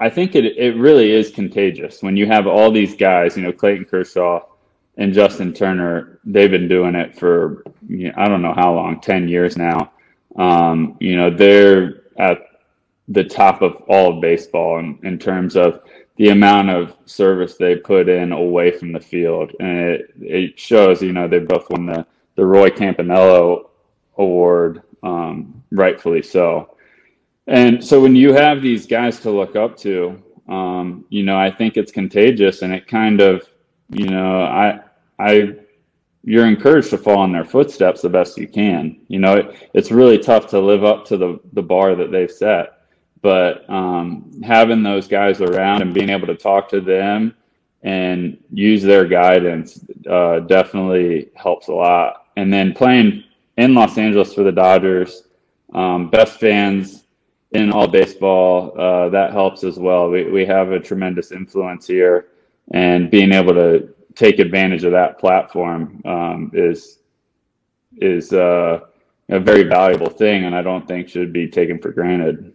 I think it it really is contagious when you have all these guys. You know, Clayton Kershaw and Justin Turner. They've been doing it for you know, I don't know how long, ten years now. Um, you know, they're at the top of all of baseball in, in terms of the amount of service they put in away from the field, and it it shows. You know, they both won the the Roy Campanella Award, um, rightfully so. And so when you have these guys to look up to, um, you know, I think it's contagious, and it kind of, you know, I I you're encouraged to follow in their footsteps the best you can. You know, it, it's really tough to live up to the the bar that they've set but um, having those guys around and being able to talk to them and use their guidance uh, definitely helps a lot. And then playing in Los Angeles for the Dodgers, um, best fans in all baseball, uh, that helps as well. We, we have a tremendous influence here, and being able to take advantage of that platform um, is is uh, a very valuable thing, and I don't think should be taken for granted.